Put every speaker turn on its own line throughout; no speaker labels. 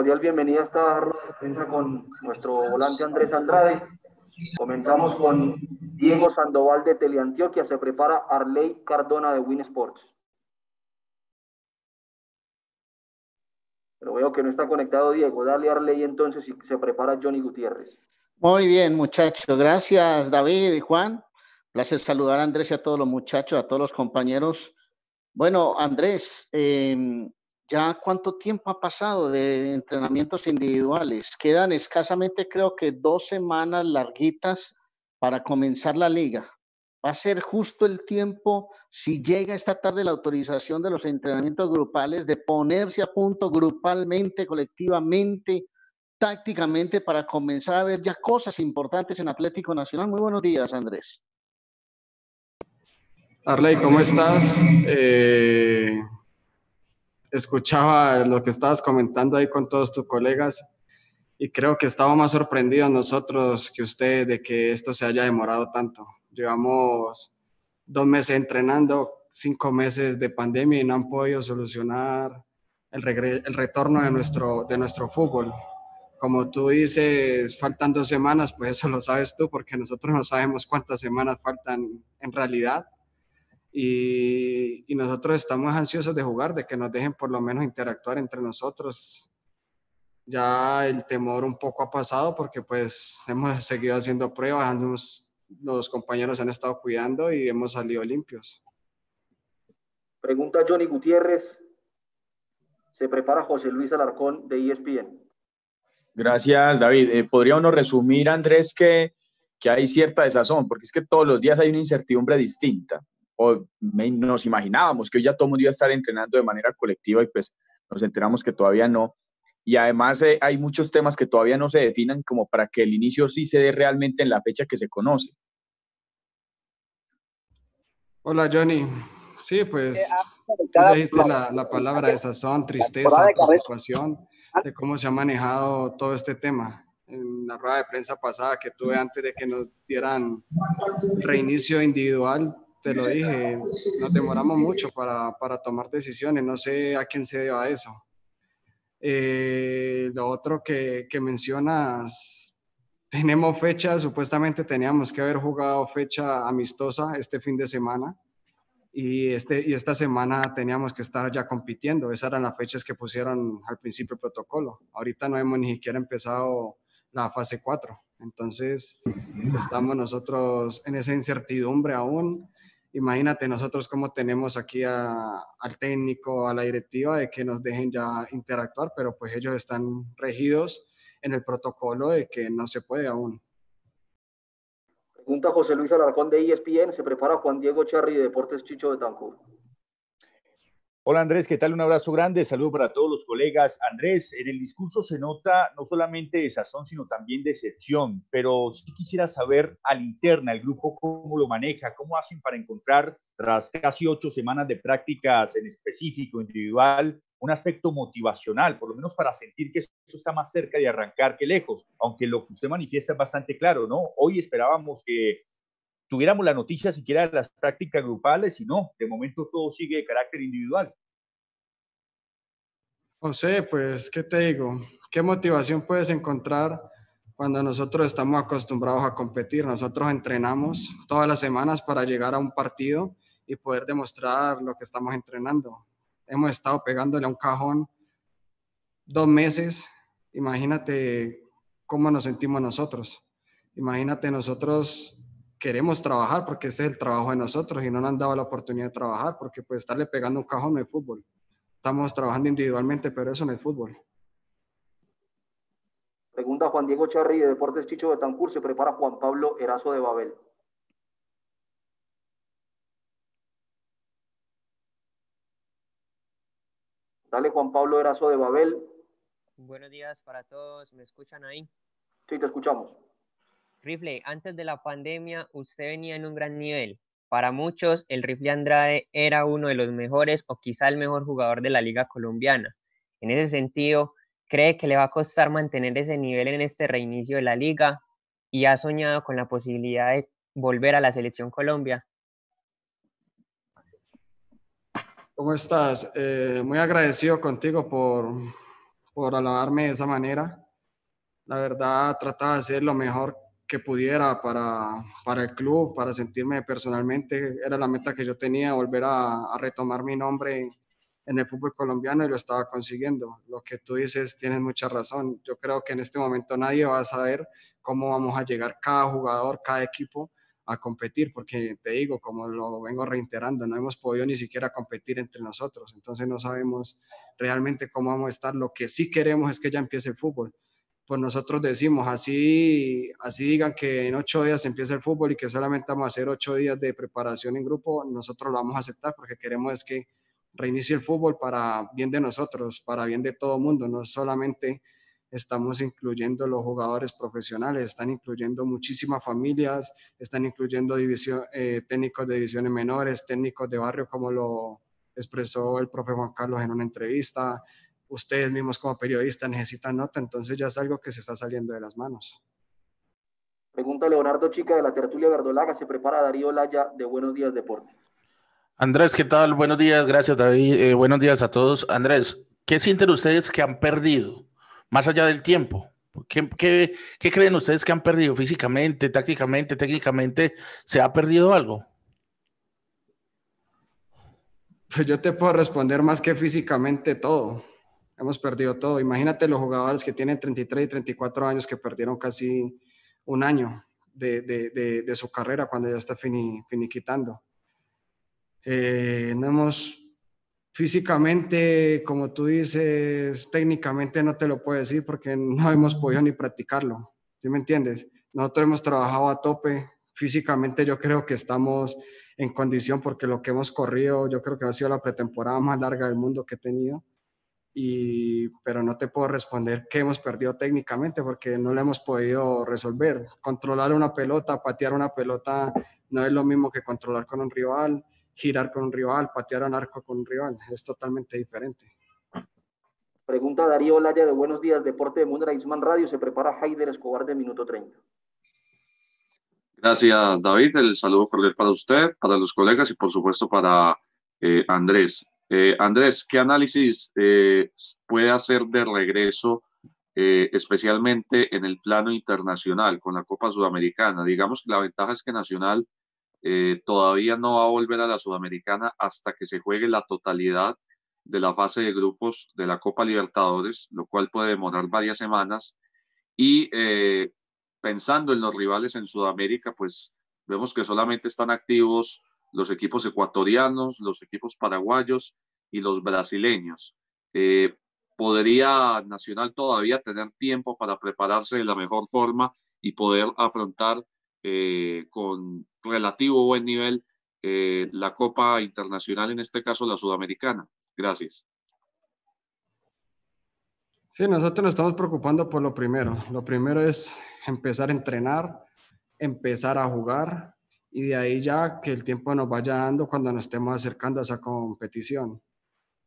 cordial bienvenida a esta rueda de prensa con nuestro volante Andrés Andrade. Comenzamos con Diego Sandoval de Teleantioquia. Se prepara Arley Cardona de Win Sports. Pero veo que no está conectado Diego. Dale Arley entonces y se prepara Johnny Gutiérrez.
Muy bien, muchachos. Gracias, David y Juan. Placer saludar a Andrés y a todos los muchachos, a todos los compañeros. Bueno, Andrés, eh, ¿Ya cuánto tiempo ha pasado de entrenamientos individuales? Quedan escasamente, creo que dos semanas larguitas para comenzar la liga. Va a ser justo el tiempo, si llega esta tarde la autorización de los entrenamientos grupales, de ponerse a punto grupalmente, colectivamente, tácticamente, para comenzar a ver ya cosas importantes en Atlético Nacional. Muy buenos días, Andrés.
Arley, ¿cómo estás? Eh, escuchaba lo que estabas comentando ahí con todos tus colegas y creo que estaba más sorprendidos nosotros que usted de que esto se haya demorado tanto. Llevamos dos meses entrenando, cinco meses de pandemia y no han podido solucionar el, el retorno de nuestro, de nuestro fútbol. Como tú dices, faltan dos semanas, pues eso lo sabes tú, porque nosotros no sabemos cuántas semanas faltan en realidad y, nosotros estamos ansiosos de jugar, de que nos dejen por lo menos interactuar entre nosotros. Ya el temor un poco ha pasado porque pues hemos seguido haciendo pruebas, los compañeros han estado cuidando y hemos salido limpios.
Pregunta Johnny Gutiérrez. Se prepara José Luis Alarcón de ESPN.
Gracias, David. Eh, ¿Podría uno resumir, Andrés, que, que hay cierta desazón? Porque es que todos los días hay una incertidumbre distinta o nos imaginábamos que hoy ya todo el mundo iba a estar entrenando de manera colectiva y pues nos enteramos que todavía no. Y además eh, hay muchos temas que todavía no se definan como para que el inicio sí se dé realmente en la fecha que se conoce.
Hola Johnny. Sí, pues eh, ah, tú dijiste la, la palabra de sazón, tristeza, preocupación de cómo se ha manejado todo este tema en la rueda de prensa pasada que tuve antes de que nos dieran reinicio individual, te lo dije, nos demoramos mucho para, para tomar decisiones, no sé a quién se deba eso. Eh, lo otro que, que, mencionas, tenemos fecha, supuestamente teníamos que haber jugado fecha amistosa este fin de semana y, este, y esta semana teníamos que estar ya compitiendo, esas eran las fechas que pusieron al principio el protocolo. Ahorita no hemos ni siquiera empezado la fase 4, entonces estamos nosotros en esa incertidumbre aún imagínate nosotros cómo tenemos aquí al técnico, a la directiva, de que nos dejen ya interactuar, pero pues ellos están regidos en el protocolo de que no se puede aún.
Pregunta José Luis Alarcón de ESPN, se prepara Juan Diego Charri de Deportes Chicho de Tancur.
Hola Andrés, ¿qué tal? Un abrazo grande, saludo para todos los colegas. Andrés, en el discurso se nota no solamente desazón, sino también decepción, pero sí quisiera saber al interna, el grupo, cómo lo maneja, cómo hacen para encontrar, tras casi ocho semanas de prácticas en específico, individual, un aspecto motivacional, por lo menos para sentir que eso está más cerca de arrancar que lejos, aunque lo que usted manifiesta es bastante claro, ¿no? Hoy esperábamos que tuviéramos la noticia siquiera de las prácticas grupales y no, de momento todo sigue de carácter individual.
José, pues, ¿qué te digo? ¿Qué motivación puedes encontrar cuando nosotros estamos acostumbrados a competir? Nosotros entrenamos todas las semanas para llegar a un partido y poder demostrar lo que estamos entrenando. Hemos estado pegándole a un cajón dos meses. Imagínate cómo nos sentimos nosotros. Imagínate nosotros queremos trabajar porque ese es el trabajo de nosotros y no nos han dado la oportunidad de trabajar porque pues estarle pegando un cajón no es fútbol. Estamos trabajando individualmente, pero eso no es fútbol.
Pregunta Juan Diego Charri de Deportes Chicho de Tancur, se prepara Juan Pablo Erazo de Babel. Dale Juan Pablo Erazo de Babel.
Buenos días para todos, ¿me escuchan ahí?
Sí, te escuchamos.
Rifle, antes de la pandemia usted venía en un gran nivel. Para muchos, el Rifle Andrade era uno de los mejores o quizá el mejor jugador de la liga colombiana. En ese sentido, ¿cree que le va a costar mantener ese nivel en este reinicio de la liga? ¿Y ha soñado con la posibilidad de volver a la selección Colombia?
¿Cómo estás? Eh, muy agradecido contigo por, por alabarme de esa manera. La verdad, trataba de hacer lo mejor que pudiera para, para el club, para sentirme personalmente. Era la meta que yo tenía, volver a, a retomar mi nombre en el fútbol colombiano y lo estaba consiguiendo. Lo que tú dices, tienes mucha razón. Yo creo que en este momento nadie va a saber cómo vamos a llegar cada jugador, cada equipo a competir, porque te digo, como lo vengo reiterando, no hemos podido ni siquiera competir entre nosotros, entonces no sabemos realmente cómo vamos a estar. Lo que sí queremos es que ya empiece el fútbol. Pues nosotros decimos, así, así digan que en ocho días empieza el fútbol y que solamente vamos a hacer ocho días de preparación en grupo, nosotros lo vamos a aceptar porque queremos es que reinicie el fútbol para bien de nosotros, para bien de todo el mundo, no solamente estamos incluyendo los jugadores profesionales, están incluyendo muchísimas familias, están incluyendo división, eh, técnicos de divisiones menores, técnicos de barrio, como lo expresó el profe Juan Carlos en una entrevista. Ustedes mismos como periodistas necesitan nota, entonces ya es algo que se está saliendo de las manos.
Pregunta Leonardo Chica de la tertulia Verdolaga, se prepara Darío Laya de Buenos Días Deporte.
Andrés, ¿qué tal? Buenos días, gracias David, eh, buenos días a todos. Andrés, ¿qué sienten ustedes que han perdido? más allá del tiempo. ¿Qué, qué, creen ustedes que han perdido físicamente, tácticamente, técnicamente? ¿Se ha perdido algo?
Pues yo te puedo responder más que físicamente todo. Hemos perdido todo. Imagínate los jugadores que tienen 33 y 34 años que perdieron casi un año de, de, de, su carrera cuando ya está finiquitando. Eh, no hemos Físicamente, como tú dices, técnicamente no te lo puedo decir porque no hemos podido ni practicarlo. ¿Sí me entiendes? Nosotros hemos trabajado a tope. Físicamente yo creo que estamos en condición porque lo que hemos corrido, yo creo que ha sido la pretemporada más larga del mundo que he tenido. Y, pero no te puedo responder qué hemos perdido técnicamente porque no lo hemos podido resolver. Controlar una pelota, patear una pelota no es lo mismo que controlar con un rival girar con un rival, patear al arco con un rival. Es totalmente diferente.
Pregunta Darío Laya de Buenos Días, Deporte de Mundo Isman Radio. Se prepara Haider Escobar de Minuto 30.
Gracias, David. El saludo cordial para usted, para los colegas y, por supuesto, para eh, Andrés. Eh, Andrés, ¿qué análisis eh, puede hacer de regreso, especialmente en el plano internacional con la Copa Sudamericana? Digamos que la ventaja es que Nacional eh, todavía no va a volver a la Sudamericana hasta que se juegue la totalidad de la fase de grupos de la Copa Libertadores, lo cual puede demorar varias semanas. Y eh, pensando en los rivales en Sudamérica, pues vemos que solamente están activos los equipos ecuatorianos, los equipos paraguayos y los brasileños. Eh, ¿Podría Nacional todavía tener tiempo para prepararse de la mejor forma y poder afrontar con relativo buen nivel eh, la Copa Internacional, en este caso la Sudamericana. Gracias.
Sí, nosotros nos estamos preocupando por lo primero. Lo primero es empezar a entrenar, empezar a jugar y de ahí ya que el tiempo nos vaya dando cuando nos estemos acercando a esa competición.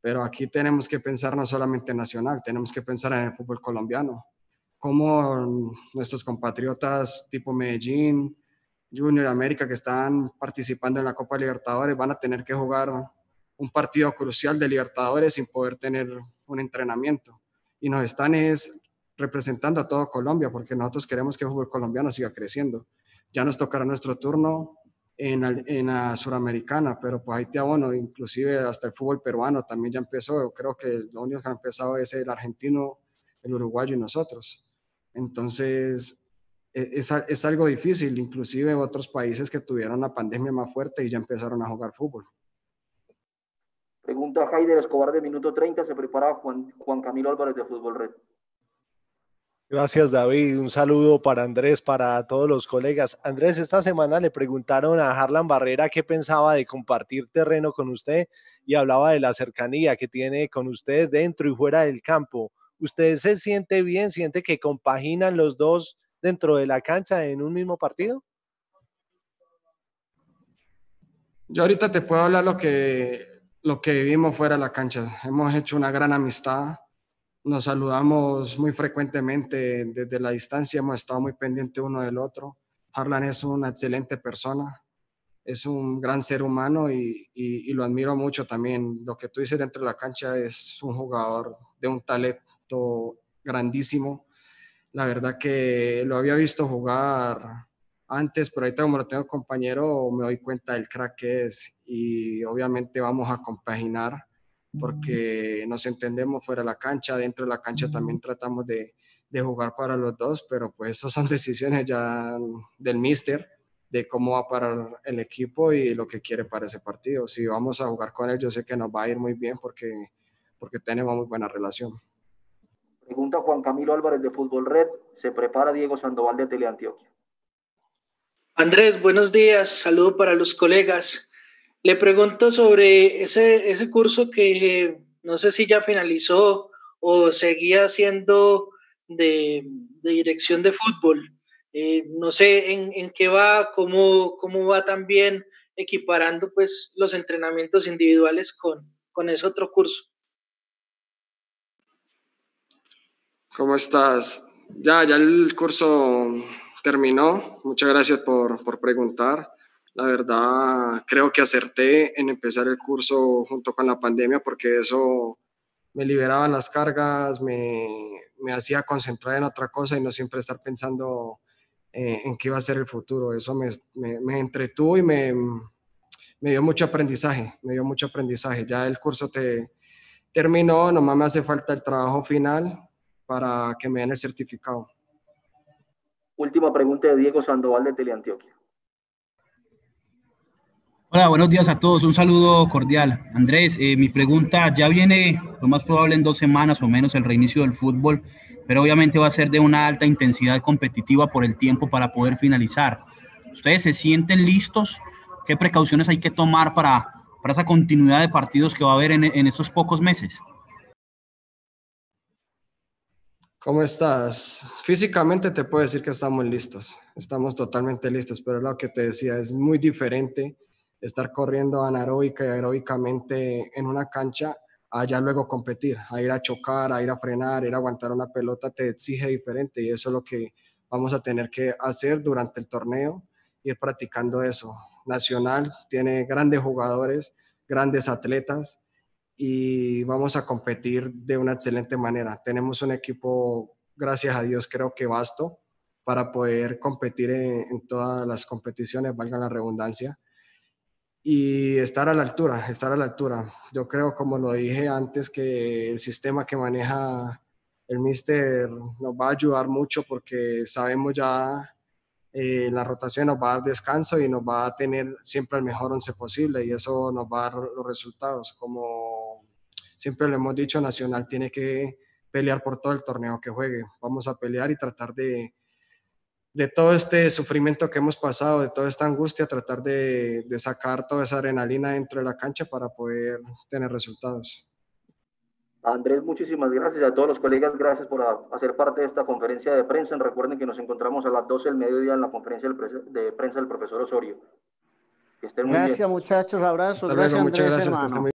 Pero aquí tenemos que pensar no solamente nacional, tenemos que pensar en el fútbol colombiano. Como nuestros compatriotas tipo Medellín, Junior América que están participando en la Copa Libertadores van a tener que jugar un partido crucial de Libertadores sin poder tener un entrenamiento. Y nos están es representando a todo Colombia porque nosotros queremos que el fútbol colombiano siga creciendo. Ya nos tocará nuestro turno en en la suramericana, pero pues ahí te abono, inclusive hasta el fútbol peruano también ya empezó. creo que lo único que ha empezado es el argentino, el uruguayo y nosotros. Entonces, e, es, es, algo difícil, inclusive otros países que tuvieron la pandemia más fuerte y ya empezaron a jugar fútbol.
Pregunta Haider Escobar de minuto 30, se prepara Juan, Juan Camilo Álvarez de Fútbol Red.
Gracias David, un saludo para Andrés, para todos los colegas. Andrés, esta semana le preguntaron a Harlan Barrera qué pensaba de compartir terreno con usted y hablaba de la cercanía que tiene con usted dentro y fuera del campo. ¿Usted se siente bien? ¿Siente que compaginan los dos dentro de la cancha en un mismo partido?
Yo ahorita te puedo hablar lo que, lo que vivimos fuera de la cancha. Hemos hecho una gran amistad, nos saludamos muy frecuentemente desde la distancia, hemos estado muy pendientes uno del otro. Harlan es una excelente persona, es un gran ser humano y, y, lo admiro mucho también. Lo que tú dices dentro de la cancha es un jugador de un talento grandísimo. La verdad que lo había visto jugar antes, pero ahorita como lo tengo compañero me doy cuenta del crack que es y obviamente vamos a compaginar porque nos entendemos fuera de la cancha, dentro de la cancha también tratamos de, de jugar para los dos, pero pues esas son decisiones ya del mister de cómo va a parar el equipo y lo que quiere para ese partido. Si vamos a jugar con él, yo sé que nos va a ir muy bien porque, porque tenemos muy buena relación.
Pregunta Juan Camilo Álvarez de Fútbol Red. Se prepara Diego Sandoval de Teleantioquia.
Andrés, buenos días. Saludo para los colegas. Le pregunto sobre ese, ese curso que no sé si ya finalizó o seguía siendo de, de dirección de fútbol. Eh, no sé en, en, qué va, cómo, cómo va también equiparando pues los entrenamientos individuales con, con ese otro curso.
¿Cómo estás? Ya, ya el curso terminó. Muchas gracias por, por preguntar. La verdad, creo que acerté en empezar el curso junto con la pandemia porque eso me liberaba las cargas, me, me hacía concentrar en otra cosa y no siempre estar pensando eh, en qué iba a ser el futuro. Eso me, me, entretuvo y me, me, dio mucho aprendizaje, me dio mucho aprendizaje. Ya el curso te terminó, nomás me hace falta el trabajo final para que me den el certificado.
Última pregunta de Diego Sandoval de Teleantioquia.
Hola, buenos días a todos. Un saludo cordial. Andrés, eh, mi pregunta ya viene, lo más probable en dos semanas o menos, el reinicio del fútbol pero obviamente va a ser de una alta intensidad competitiva por el tiempo para poder finalizar. ¿Ustedes se sienten listos? ¿Qué precauciones hay que tomar para, para esa continuidad de partidos que va a haber en, en estos pocos meses?
¿Cómo estás? Físicamente te puedo decir que estamos listos, estamos totalmente listos, pero lo que te decía es muy diferente estar corriendo anaeróbica y aeróbicamente en una cancha a ya luego competir, a ir a chocar, a ir a frenar, a ir a aguantar una pelota, te exige diferente y eso es lo que vamos a tener que hacer durante el torneo, ir practicando eso. Nacional tiene grandes jugadores, grandes atletas y vamos a competir de una excelente manera. Tenemos un equipo, gracias a Dios, creo que vasto para poder competir en, en todas las competiciones, valga la redundancia y estar a la altura, estar a la altura. Yo creo, como lo dije antes, que el sistema que maneja el Mister nos va a ayudar mucho porque sabemos ya eh, la rotación nos va a dar descanso y nos va a tener siempre el mejor once posible y eso nos va a dar los resultados. Como siempre lo hemos dicho, Nacional tiene que pelear por todo el torneo que juegue. Vamos a pelear y tratar de, de todo este sufrimiento que hemos pasado, de toda esta angustia, tratar de, de, sacar toda esa adrenalina dentro de la cancha para poder tener resultados.
Andrés, muchísimas gracias a todos los colegas, gracias por hacer parte de esta conferencia de prensa. Recuerden que nos encontramos a las 12 del mediodía en la conferencia de prensa del profesor Osorio.
Que estén muy gracias, bien. muchachos, abrazos.
Hasta luego,
gracias,
muchas
Andrés,
gracias,
hermano.